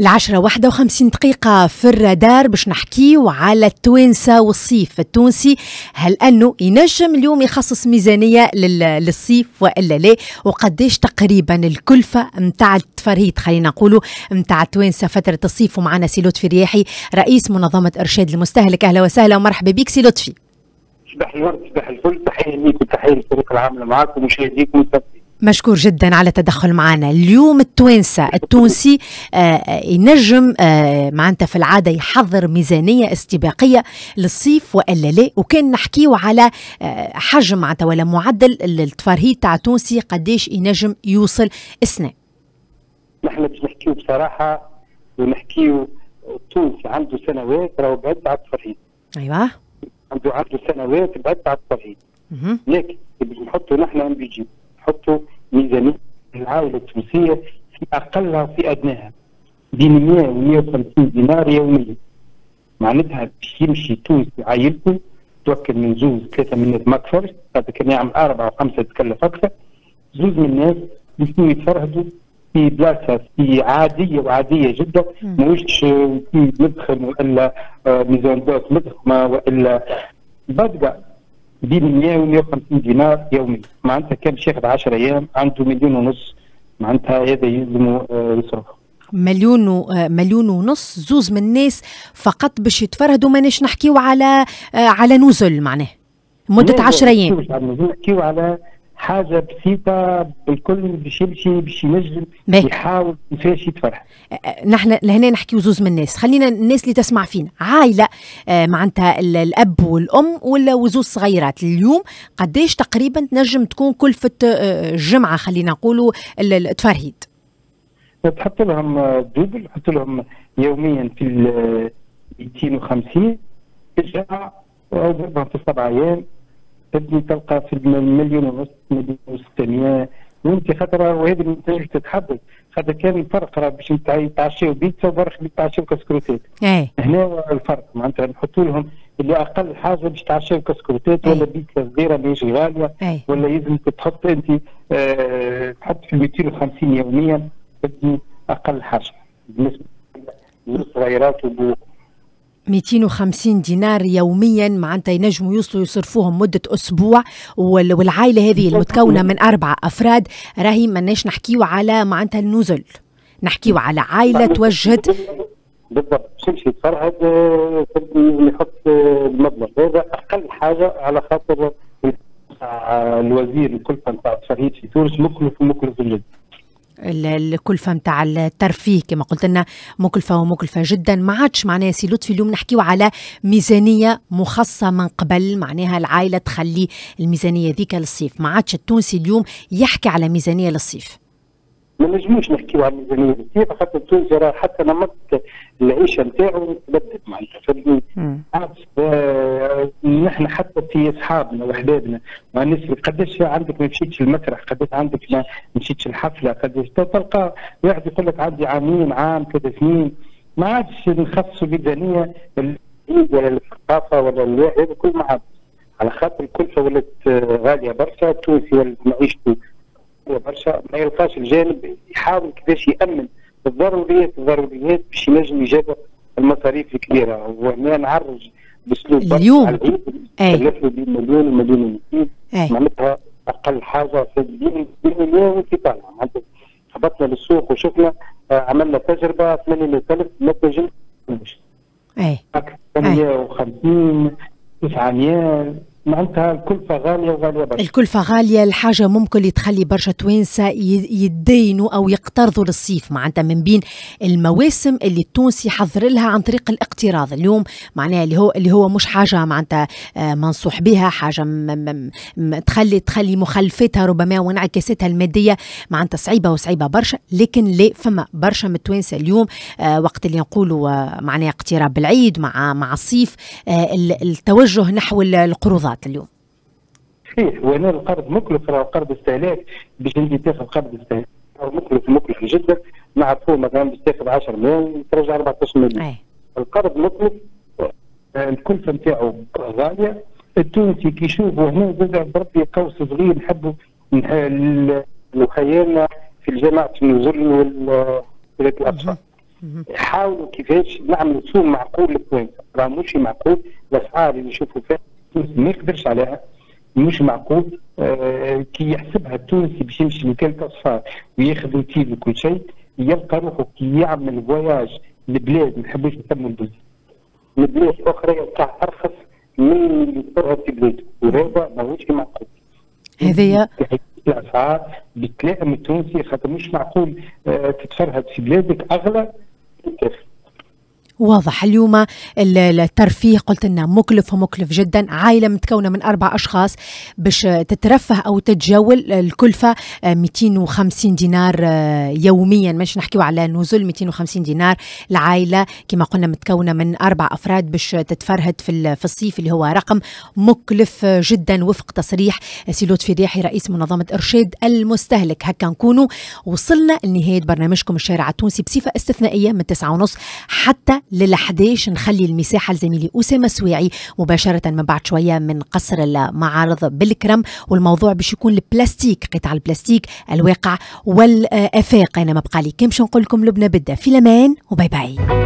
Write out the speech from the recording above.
العشرة واحدة وخمسين دقيقة في الرادار باش نحكيو على التوانسة والصيف. التونسي هل أنه ينجم اليوم يخصص ميزانية للصيف وإلا لا؟ وقديش تقريبا الكلفة متاع التفرهيد خلينا نقولوا متاع التوانسة فترة الصيف؟ ومعنا سي لطفي رياحي رئيس منظمة إرشاد المستهلك. أهلا وسهلا ومرحبا بك سي لطفي. صباح الورد صباح الفل. تحية ليك وتحية للفريق العاملة معاك ومشاهديك ومتابعيك مشكور جدا على التدخل معنا اليوم التوانسة التونسي آه ينجم آه معناتها في العادة يحضر ميزانية استباقية للصيف وإلا لا. وكان نحكيو على آه حجم معناتها ولا معدل التفرهيد تاع التونسي قديش ينجم يوصل السنة نحن باش نحكيو بصراحة ونحكيو التونسي عنده سنوات راهو بعد على التفرهيد. أيوه. عنده عنده سنوات بعد على التفرهيد. لكن باش نحطوا نحن إم بي جي. نحطوا ميزانيه العائلة التونسية في اقلها وفي أدناها بين 100 و 150 دينار يوميا. معناتها باش يمشي تونسي عائلته توكل من زوز ثلاثة من الناس ما اكثرش هذا كان يعمل أربعة وخمسة تكلف أكثر زوز من الناس يكونوا يتفرهدوا في بلاصة في عادية وعادية جدا. ماهوش في مدخل وإلا ميزان دوت مدخمة وإلا. بدقه بين 100 و 150 دينار يوميا معناتها كان باش ياخذ 10 أيام عنده مليون ونص. معناتها هذا يلزمه يصرفه. مليون و مليون ونص زوز من الناس فقط باش يتفرهدوا ماناش نحكيو على على نزل معناه. مدة 10 أيام. نحكيو على حاجة بسيطة بالكل باش يمشي باش ينجم يحاول كيفاش يتفرح. نحن لهنا نحكيو زوز من الناس. خلينا الناس اللي تسمع فينا. عائلة آه معناتها الأب والأم ولا وزوز صغيرات اليوم قديش تقريبا تنجم تكون كلفة الجمعه خلينا نقولوا التفرهيد تحط لهم دوبل تحط لهم يوميا في 250 ترجع وضربهم في سبع أيام. تبني تلقى في المليون ونص مليون و600 وانت خاطر وهذه النتائج تتحدد خاطر كان الفرق راه باش يتعشاو بيتزا وبرك يتعشاو كسكروتات إيه. هنا الفرق. معناتها نحطوا لهم اللي أقل حاجة باش تعشاو كسكروتات ولا بيتزا صغيرة ماهيش غالية أي. ولا يلزم تحط أنت آه تحط في 250 يوميا تبني أقل حاجة. بالنسبة للصغيرات وبوق 250 دينار يوميا معناتها ينجموا يوصلوا يصرفوهم مدة أسبوع والعائلة هذه المتكونة من أربعة أفراد. راهي ماناش نحكيو على معناتها النزل نحكيو على عائلة توجهت. بالضبط. تمشي يتفرهد يحط المبلغ. هذا أقل حاجة على خاطر الوزير الكلفة نتاع التفرهيد في تونس مكلف ومكلف جدا الكلفة متاع الترفيه كما قلت لنا مكلفة ومكلفة جدا. ما عادش معناها سي لطفي اليوم نحكيو على ميزانية مخصصة من قبل معناها العائلة تخلي الميزانية ذيك للصيف. ما عادش التونسي اليوم يحكي على ميزانية للصيف. ما نجموش نحكيو على ميزانية للصيف خاطر التونسي راه حتى نمط العيشة نتاعو تبدل معناتها آه نحن حتى في أصحابنا وأحبابنا الناس قداش عندك ما مشيتش المسرح قداش عندك ما مشيتش الحفلة قداش تلقى واحد يقول لك عندي عامين عام ثلاث سنين ما عادش نخصصوا ميزانية ولا الثقافة ولا هذا كل ما عاد. على خاطر الكلفه ولات غالية برشا التونسي ولات معيشته برشا ما يلقاش الجانب يحاول كيفاش يأمن الضروريات الضروريات باش ينجم يجابه المصاريف الكبيرة. وهنا نعرج بأسلوب اليوم. أي. بين مليون ومليون ونص معناتها أقل حاجة في مليون وفي طالع معناتها هبطنا للسوق وشفنا عملنا تجربة 800000 ما تنجمش أي. 850 900 معناتها الكلفة غالية وغالية برشا. الكلفة غالية الحاجة ممكن اللي تخلي برشا توانسة يدينوا أو يقترضوا للصيف. معناتها من بين المواسم اللي التونسي يحضر لها عن طريق الاقتراض. اليوم معناها اللي هو اللي هو مش حاجة معناتها منصوح بها حاجة م م تخلي تخلي مخلفتها ربما وانعكاساتها المادية معناتها صعيبة وصعيبة برشا. لكن لا فما برشا من التوانسة اليوم وقت اللي نقولوا معناها اقتراب العيد مع مع الصيف التوجه نحو القروضات القرضات اليوم؟ صحيح وهنا القرض مكلف راه قرض استهلاك باش انت تاخذ قرض استهلاك. مكلف مكلف جدا. نعرفوه مثلا باش تاخذ 10 مليون ترجع 14 مليون. أي. القرض مكلف الكلفه نتاعو غالية. التونسي كي يشوفوا هنا زاد بربي قوس صغير نحبوا لو خيالنا في الجامعة النزل والاطفال حاولوا كيفاش نعملوا سوق معقول للتوانسه راه مش معقول. الأسعار اللي نشوفوا فيها ما يقدرش عليها مش معقول آه كي يحسبها التونسي باش يمشي لوكالة أسفار وياخذ اوتيل وكل شيء يلقى روحه كي يعمل voyage لبلاد ما نحبوش نسموا البلاد. لبلاد أخرى يلقى أرخص من اللي في بلاده وهذا ماهوش معقول هذه الاسعار بتلائم التونسي خاطر مش معقول آه تتفرهد في بلادك أغلى كيف. واضح اليوم الترفيه. قلت لنا مكلف ومكلف جدا. عائلة متكونة من أربع أشخاص باش تترفه أو تتجول الكلفة 250 دينار يوميا. مش نحكيو على نزول 250 دينار. العائلة كما قلنا متكونة من أربع أفراد باش تتفرهد في في الصيف اللي هو رقم مكلف جدا وفق تصريح سي لطفي رياحي رئيس منظمة إرشاد المستهلك. هكا نكونوا وصلنا لنهاية برنامجكم الشارع التونسي بصفة استثنائية من 9:30 حتى لل 11 نخلي المساحة لزميلي أسامة سويعي مباشرة من بعد شوية من قصر المعارض بالكرم. والموضوع باش يكون البلاستيك قطع البلاستيك الواقع والآفاق. أنا ما بقى لي نقول لكم لبنى بدة. في الأمان وباي باي.